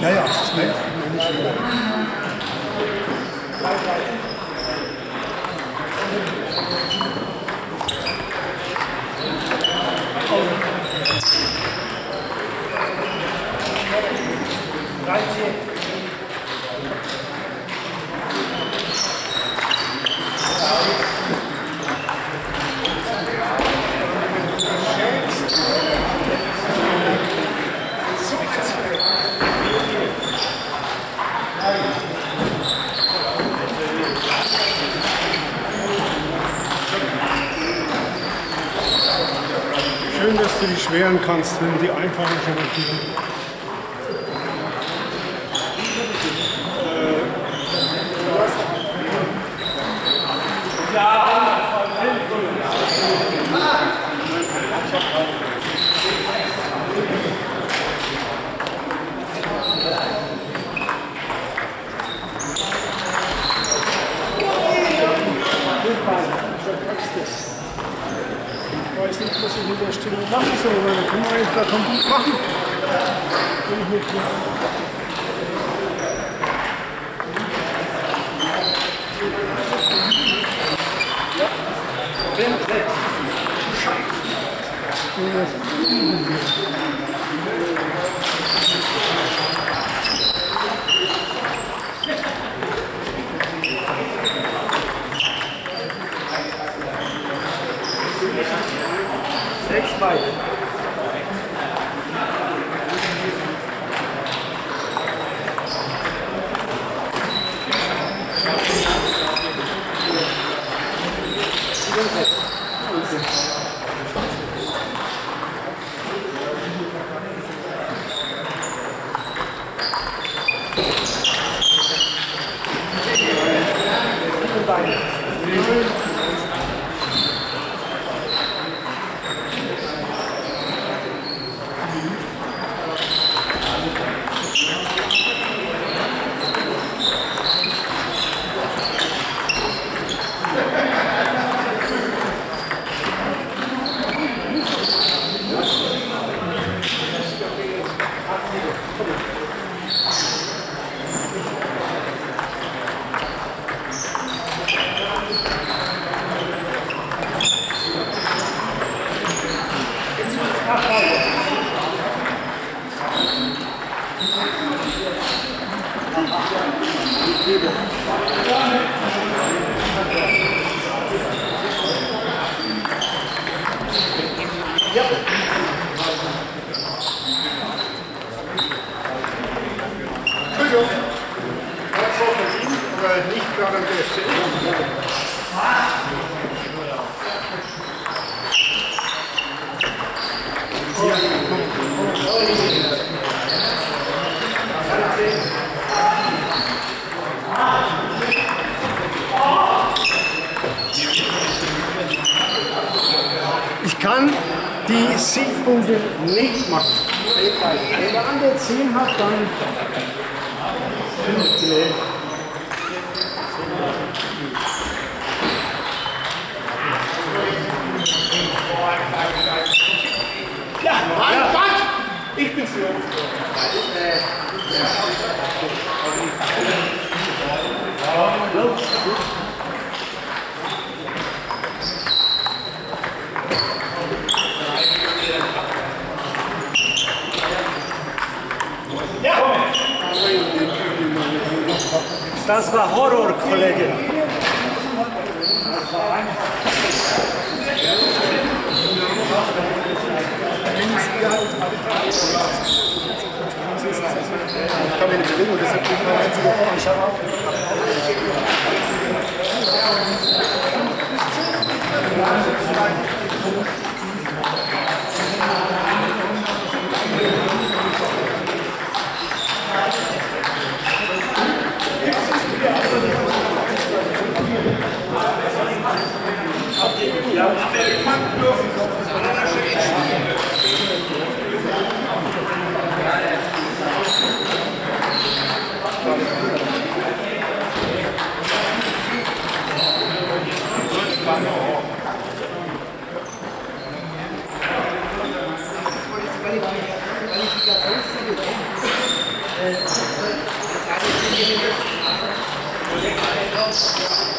Ja, ja, das ist mein. Schön, dass du die schweren kannst, wenn die einfachen schon markieren. Ich ich in der Stelle machen soll, weil da kann man eigentlich gar kein Buch machen. Wenn ich nicht Kann die Siegpunkte nicht machen. Wenn der andere 10 hat, dann Nee. Ja, Mann, ja. Ich bin's für. Das war Horror, Kollege. Ich komme in die Bewegung, deshalb bin ich mein einziger Vor. Ich habe auch. Ja. Qualifikationsziele.